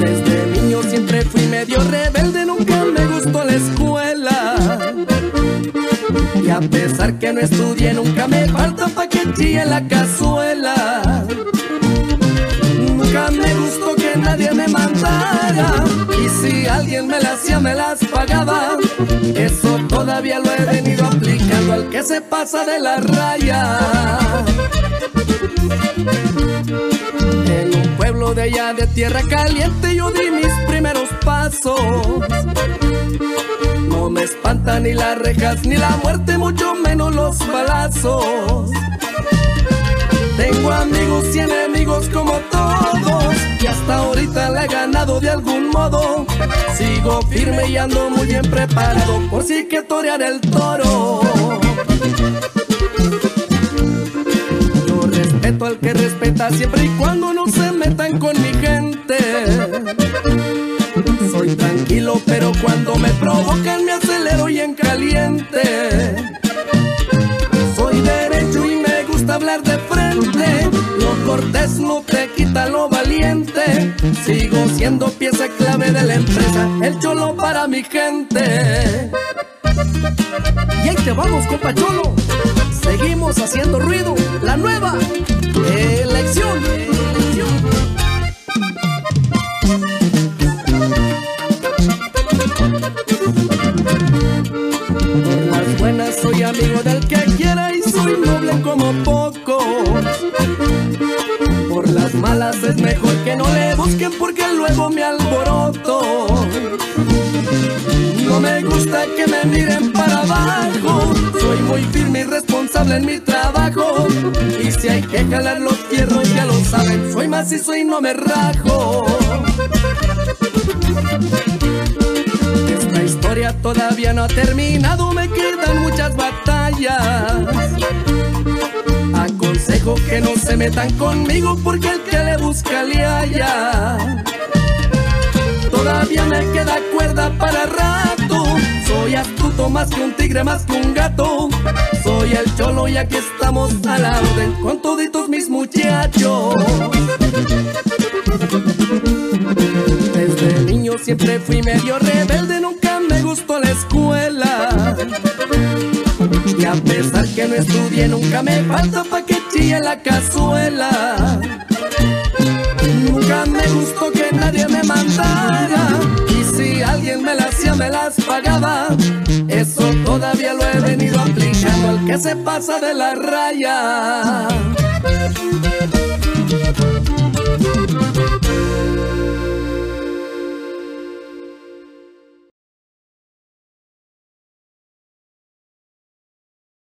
Desde niño siempre fui medio rebelde, nunca me gustó la escuela. Y a pesar que no estudié, nunca me falta pa' que chille la cazuela. Mandara. Y si alguien me las hacía, me las pagaba. Eso todavía lo he venido aplicando al que se pasa de la raya. En un pueblo de allá de tierra caliente yo di mis primeros pasos. No me espantan ni las rejas ni la muerte, mucho menos los balazos. Tengo amigos y de algún modo. Sigo firme y ando muy bien preparado por si que torear el toro. Yo respeto al que respeta siempre y cuando no se metan con mi gente. Soy tranquilo, pero cuando me provocan me acelero y en caliente. Soy derecho y me gusta hablar de frente. Lo cortés lo Sigo siendo pieza clave de la empresa, el cholo para mi gente. Y ahí te vamos, compa cholo. Seguimos haciendo ruido, la nueva elección. Por las buenas soy amigo del que quiera y soy noble como poco. Por las malas es mejor luego me alboroto. No me gusta que me miren para abajo. Soy muy firme y responsable en mi trabajo. Y si hay que jalar los fierros, ya lo saben. Soy macizo y no me rajo. Esta historia todavía no ha terminado, me quedan muchas batallas. Aconsejo que no se metan conmigo porque el que le busca le halla. Todavía me queda cuerda para rato. Soy astuto más que un tigre, más que un gato. Soy el cholo y aquí estamos a la orden con toditos mis muchachos. Desde niño siempre fui medio rebelde, nunca me gustó la escuela. Y a pesar que no estudié, nunca me falta pa' que chille la cazuela. Las pagaba. Eso todavía lo he venido aplicando al que se pasa de la raya.